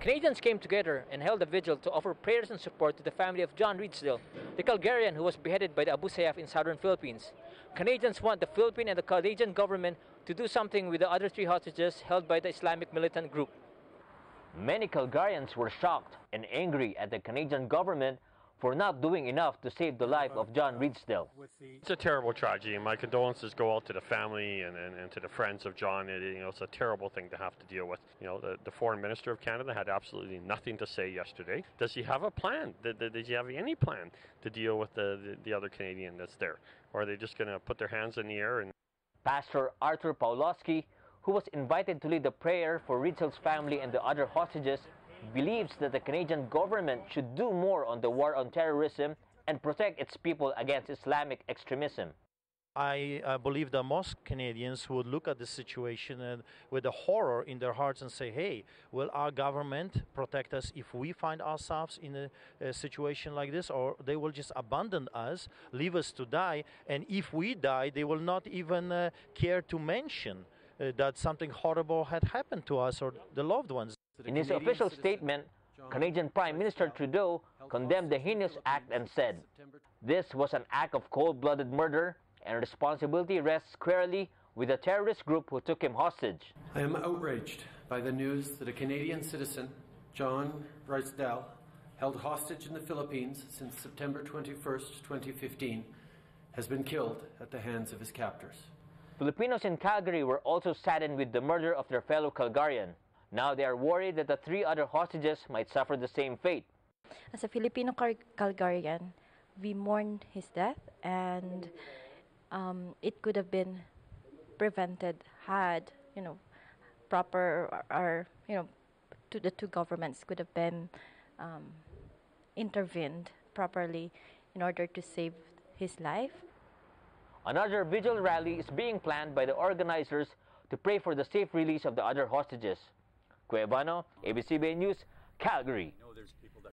Canadians came together and held a vigil to offer prayers and support to the family of John Ridsdel, the Calgarian who was beheaded by the Abu Sayyaf in southern Philippines. Canadians want the Philippine and the Canadian government to do something with the other three hostages held by the Islamic militant group. Many Calgarians were shocked and angry at the Canadian government for not doing enough to save the life of John Ridsdel. It's a terrible tragedy, and my condolences go out to the family and, and, and to the friends of John. It, you know, it's a terrible thing to have to deal with. You know, the, the foreign minister of Canada had absolutely nothing to say yesterday. Does he have a plan? Did, did, did he have any plan to deal with the, the, the other Canadian that's there? Or are they just going to put their hands in the air and Pastor Arthur Pawlowski, who was invited to lead the prayer for Ridsdel's family and the other hostages, believes that the Canadian government should do more on the war on terrorism and protect its people against Islamic extremism. I uh, believe that most Canadians would look at the situation and with the horror in their hearts and say, hey, will our government protect us if we find ourselves in a, a situation like this? Or they will just abandon us, leave us to die, and if we die, they will not even uh, care to mention Uh, that something horrible had happened to us or the loved ones. In his official statement, Canadian Prime Minister Trudeau condemned the heinous act and said, This was an act of cold blooded murder, and responsibility rests squarely with the terrorist group who took him hostage. I am outraged by the news that a Canadian citizen, John Ridsdel, held hostage in the Philippines since September 21st, 2015, has been killed at the hands of his captors. Filipinos in Calgary were also saddened with the murder of their fellow Calgarian. Now they are worried that the three other hostages might suffer the same fate. As a Filipino Cal- Calgarian, we mourn his death, and um, it could have been prevented had you know proper or, you know to the two governments could have been um, intervened properly in order to save his life. Another vigil rally is being planned by the organizers to pray for the safe release of the other hostages. Cuevano, ABS-CBN News, Calgary.